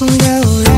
Girl.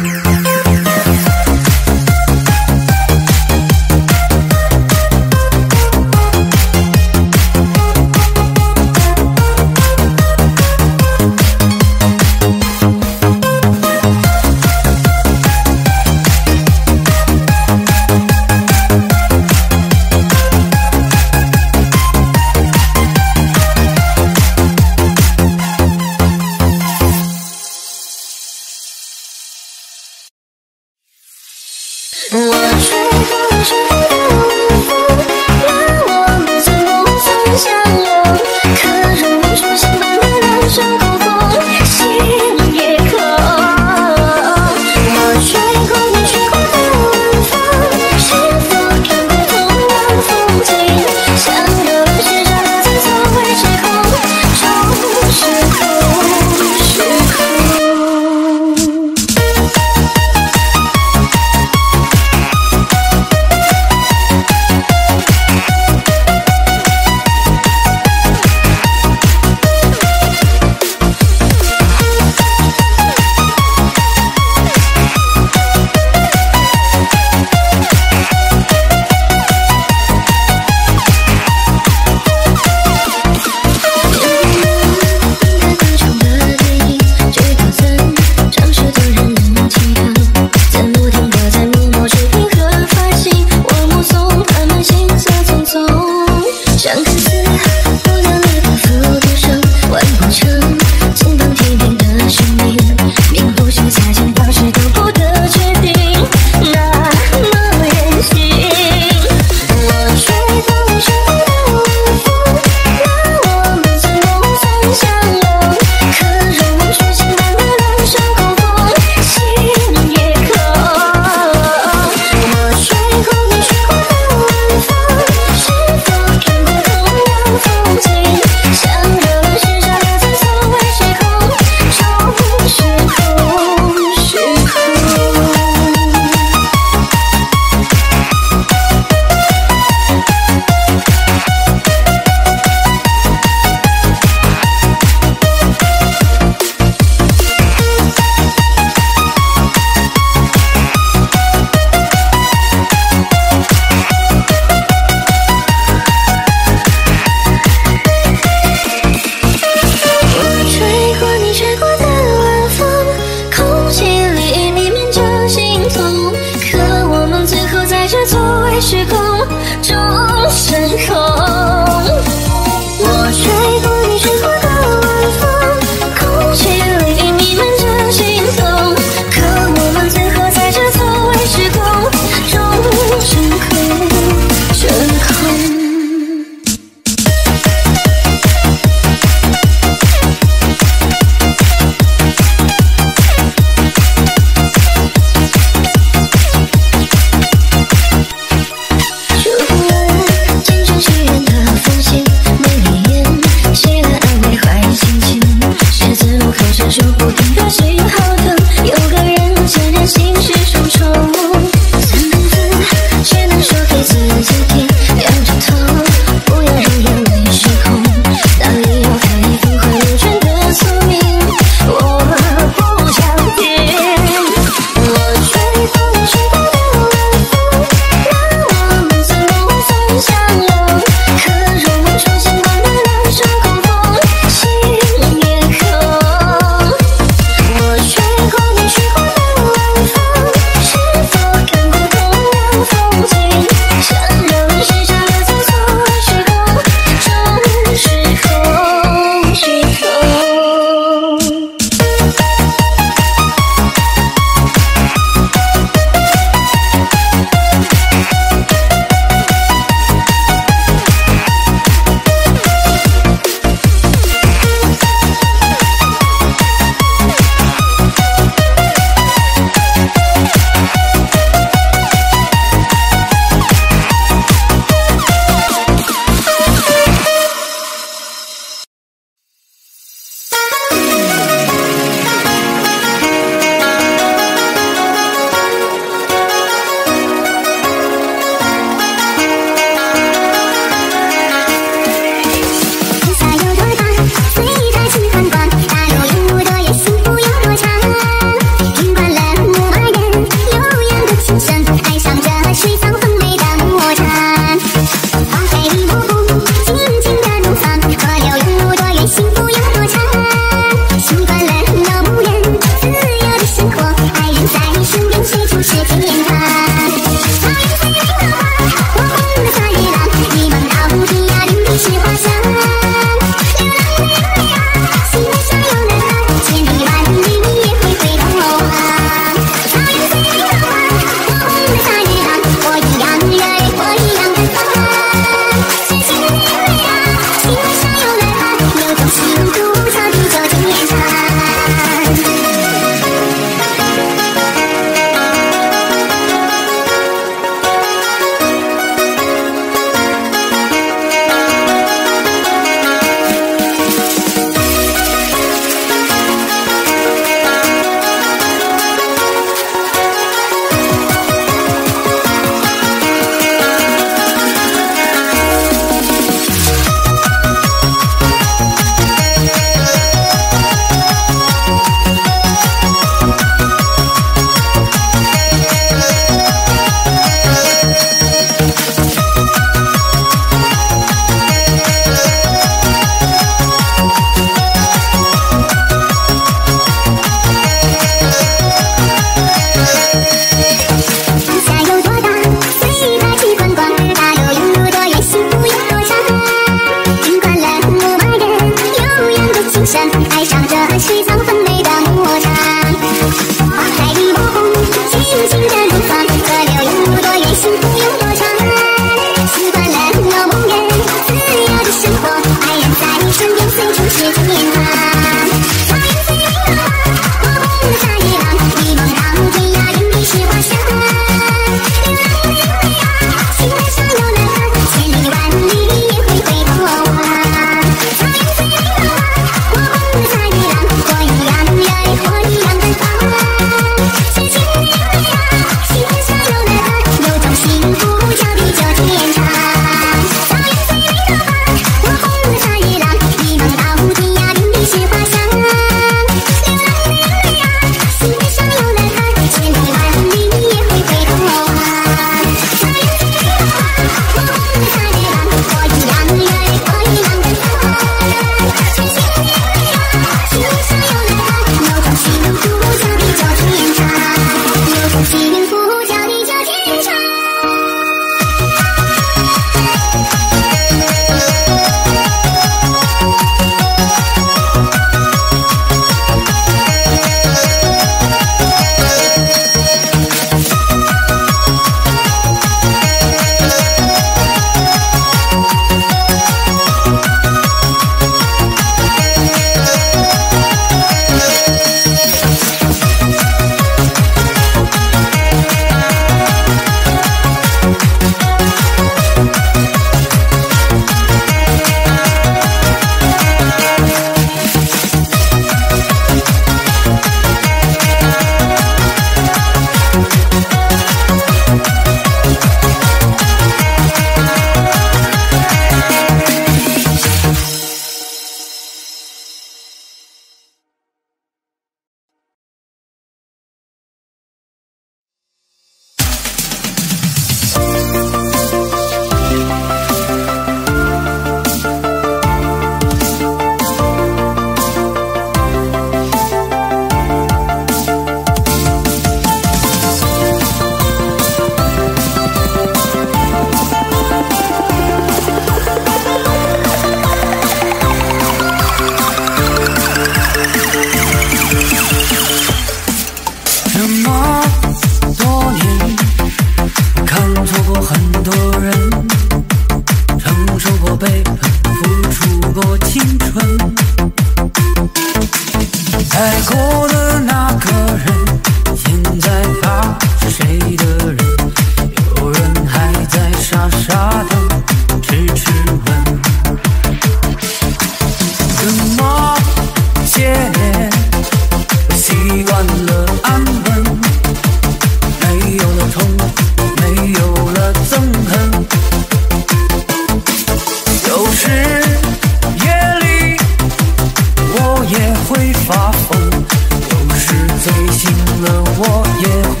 会发疯有时醉醒了我也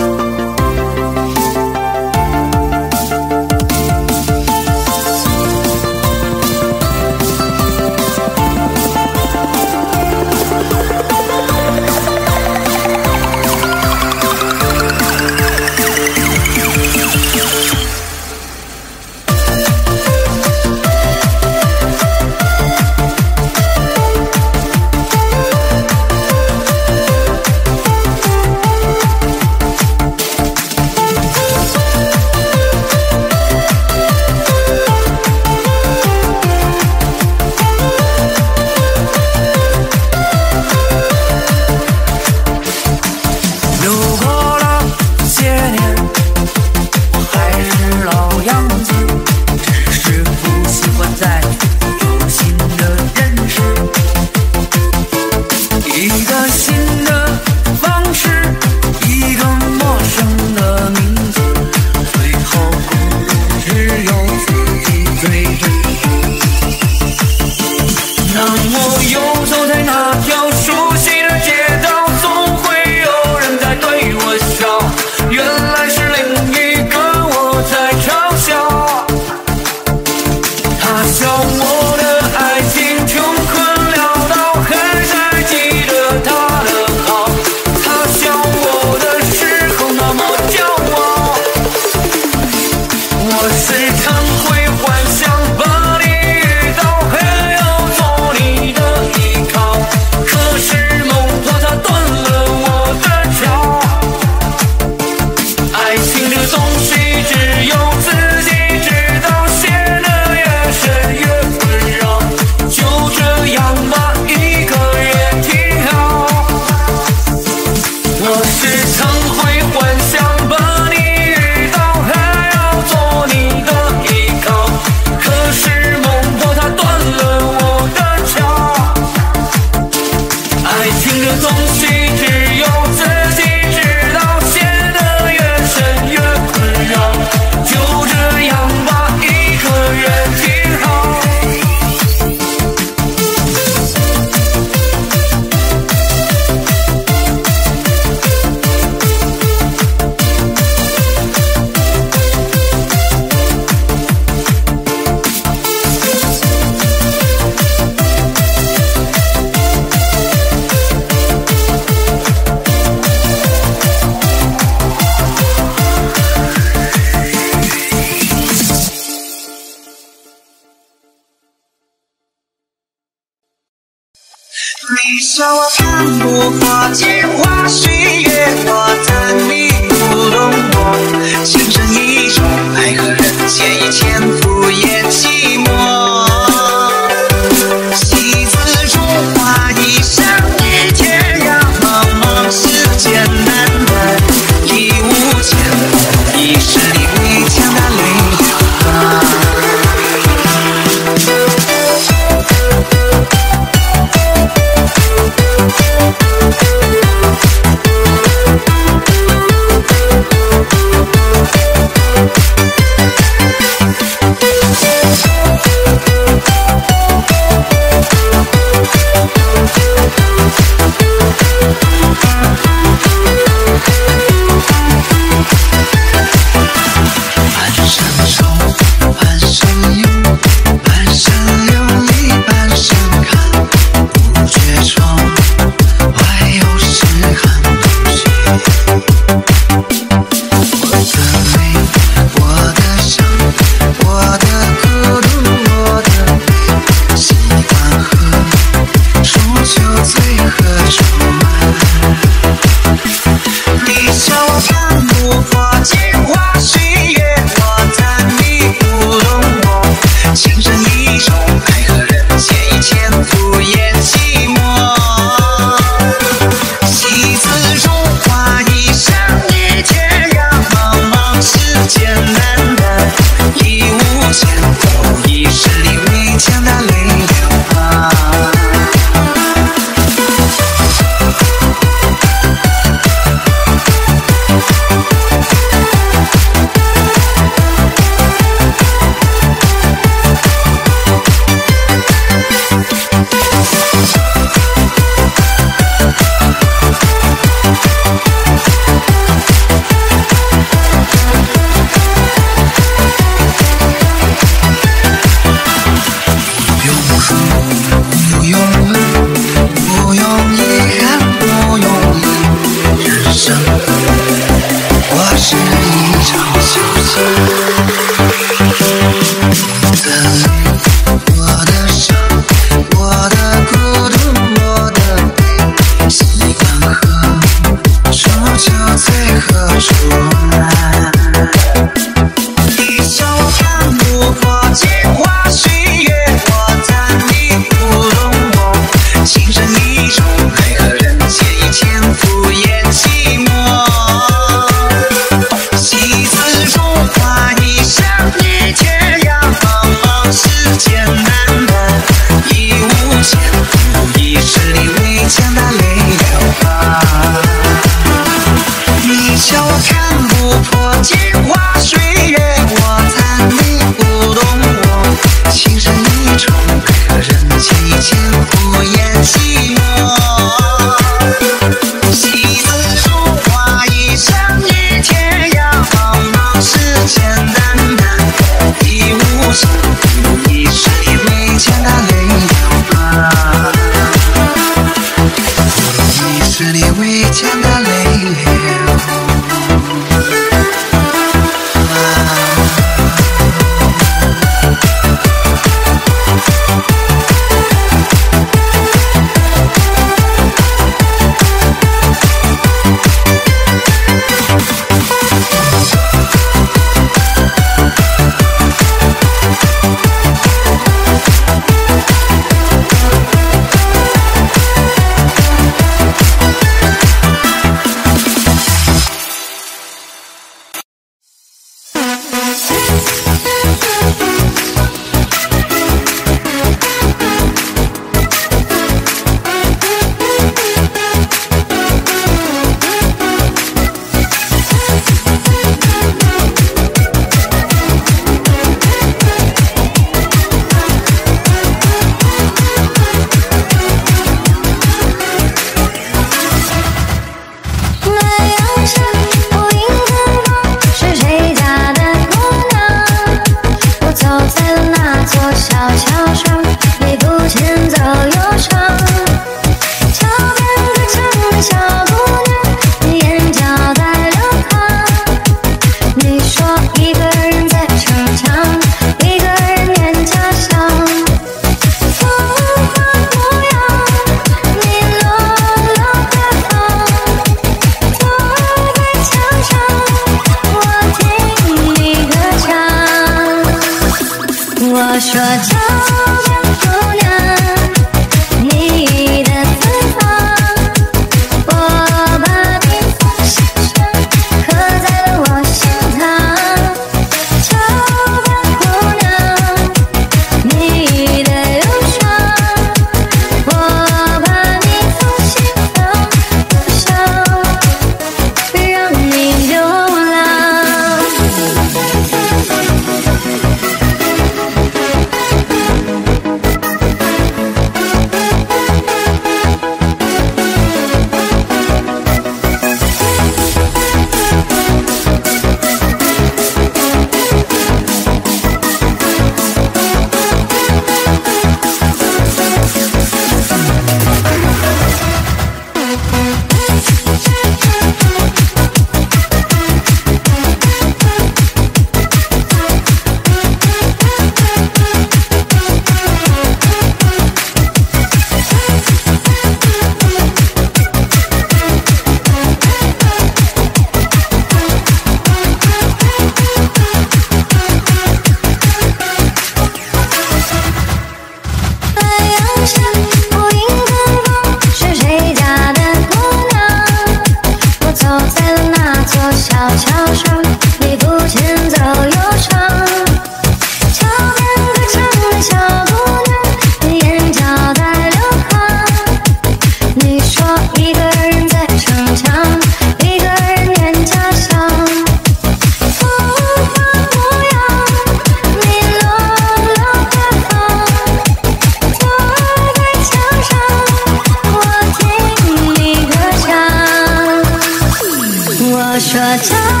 说着